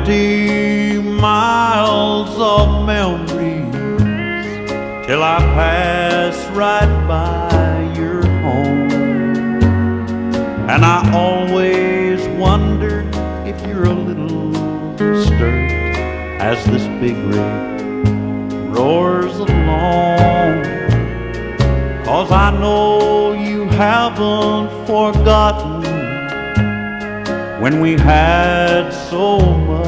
empty miles of memories till I pass right by your home. And I always wonder if you're a little disturbed as this big rig roars along. Cause I know you haven't forgotten when we had so much.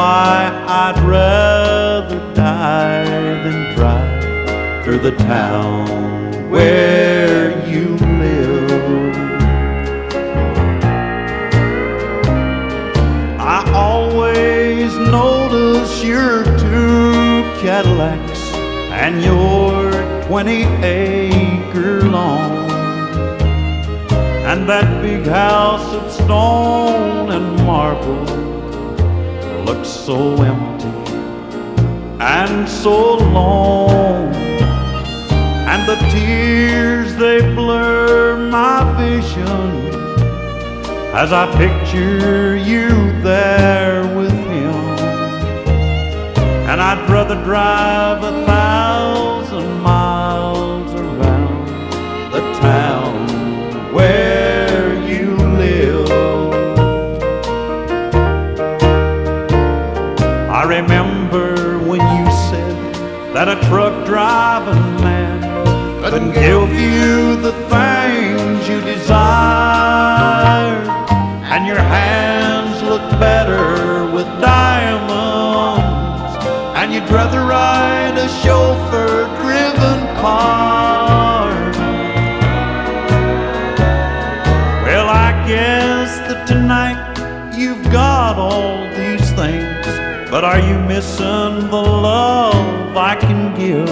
Why I'd rather die than drive through the town where you live. I always notice your two Cadillacs and your 20 acre lawn and that big house of stone and marble looks so empty and so long. And the tears they blur my vision as I picture you there with him. And I'd rather drive a thousand I remember when you said that a truck driving man couldn't give you the things you desired, and your hands look better with diamonds, and you'd rather ride a chauffeur driven car. Well, I guess that tonight you've got all things, but are you missing the love I can give?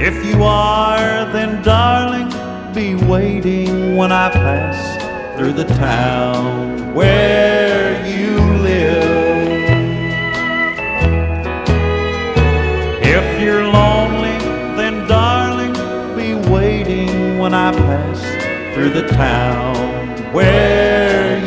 If you are, then darling, be waiting when I pass through the town where you live. If you're lonely, then darling, be waiting when I pass through the town where